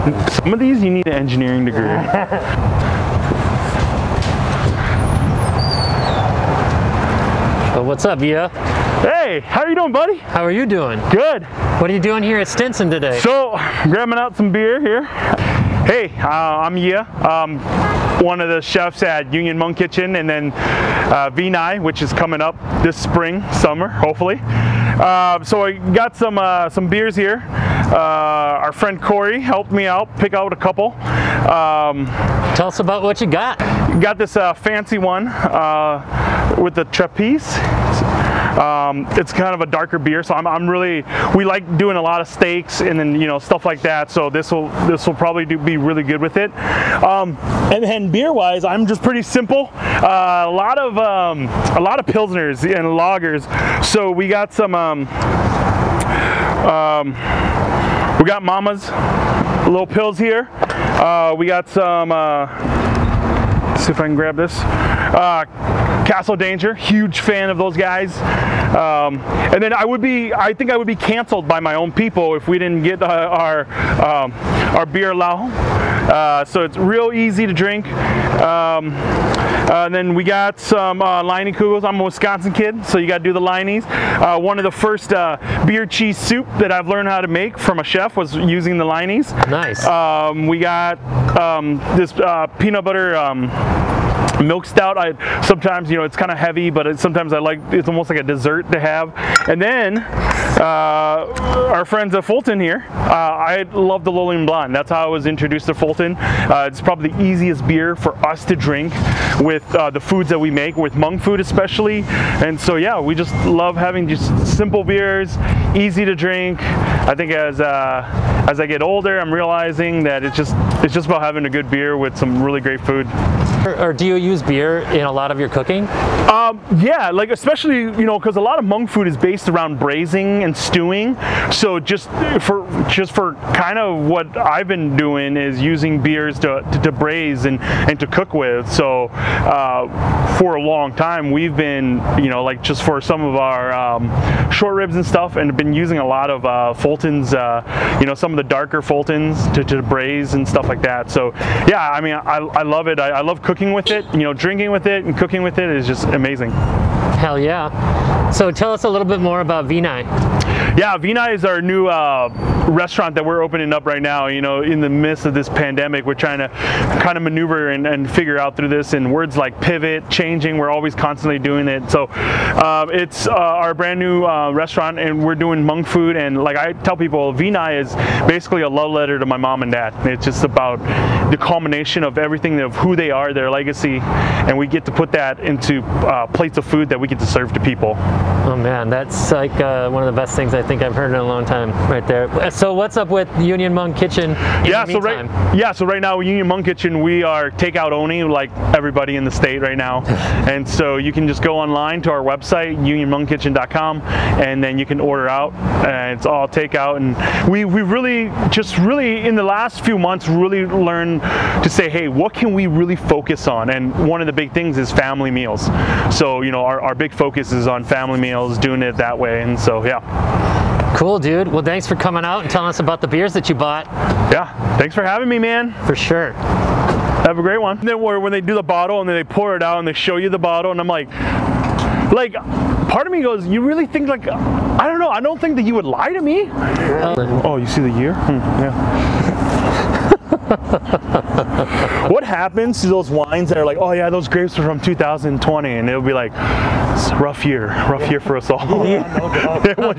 Some of these you need an engineering degree. Well, what's up, yeah? hey, how are you doing, buddy? How are you doing? Good. What are you doing here at Stinson today? So, grabbing out some beer here. Hey, uh, I'm Yia. Um, one of the chefs at Union Hmong Kitchen, and then uh, Vinai, which is coming up this spring, summer, hopefully. Uh, so I got some uh, some beers here. Uh, our friend Corey helped me out, pick out a couple. Um, Tell us about what you got. got this uh, fancy one uh, with the trapeze. Um, it's kind of a darker beer, so I'm, I'm, really we like doing a lot of steaks and then you know stuff like that. So this will this will probably do, be really good with it. Um, and then beer wise, I'm just pretty simple. Uh, a lot of um, a lot of pilsners and lagers. So we got some. Um, we got Mama's little pills here. Uh, we got some. Uh, see if I can grab this. Uh, Castle Danger, huge fan of those guys. Um, and then I would be, I think I would be canceled by my own people if we didn't get our um, our Beerlao. Uh, so it's real easy to drink. Um, uh, and then we got some uh, Leinenkugels. I'm a Wisconsin kid, so you got to do the Leinies. Uh, one of the first uh, beer cheese soup that I've learned how to make from a chef was using the Leinies. Nice. Um, we got um, this uh, peanut butter um, milk stout i sometimes you know it's kind of heavy but it, sometimes i like it's almost like a dessert to have and then uh, our friends at fulton here. Uh, i love the Lonely Blonde that's how i was introduced to fulton. Uh, it's probably the easiest beer for us to drink with uh, the foods that we make with Hmong food especially. And so yeah we just love having just simple beers easy to drink. I think as uh, as i get older i'm realizing that it's just it's just about having a good beer with some really great food or, or do you use beer in a lot of your cooking? Um, yeah, like especially you know because a lot of Hmong food is based around braising and stewing. So just for just for kind of what I've been doing is using beers to, to, to braise and, and to cook with. So uh, for a long time we've been you know like just for some of our um, short ribs and stuff and been using a lot of uh, Fulton's uh, you know some of the darker Fultons to, to braise and stuff like that. So yeah, I mean I, I love it. I, I love cooking with it. You know drinking with it and cooking with it is just amazing. Hell yeah. So tell us a little bit more about Vinai. Yeah, Vinai is our new uh, restaurant that we're opening up right now. You know, in the midst of this pandemic, we're trying to kind of maneuver and, and figure out through this. And words like pivot, changing, we're always constantly doing it. So uh, it's uh, our brand new uh, restaurant, and we're doing Hmong food. And like I tell people, Vinai is basically a love letter to my mom and dad. It's just about the culmination of everything of who they are, their legacy, and we get to put that into uh, plates of food that we get to serve to people. Oh man, that's like uh, one of the best things I think I've heard in a long time, right there. So what's up with Union Hmong Kitchen? yeah, so right, yeah, so right now Union Hmong Kitchen, we are takeout only, like everybody in the state right now, and so you can just go online to our website unionhmongkitchen.com, and then you can order out, and it's all takeout. And we we really just really in the last few months really learned to say, hey, what can we really focus on? And one of the big things is family meals. So you know our, our big focus is on family meals, doing it that way, and so yeah. Cool, dude. Well, thanks for coming out and telling us about the beers that you bought. Yeah, thanks for having me, man. For sure. Have a great one. And then when they do the bottle and then they pour it out and they show you the bottle, and I'm like, like, part of me goes, you really think like, I don't know, I don't think that you would lie to me. Uh, oh, you see the year? Hmm, yeah. what happens to those wines that are like, oh yeah, those grapes are from 2020, and it'll be like, it's a rough year, rough year for us all.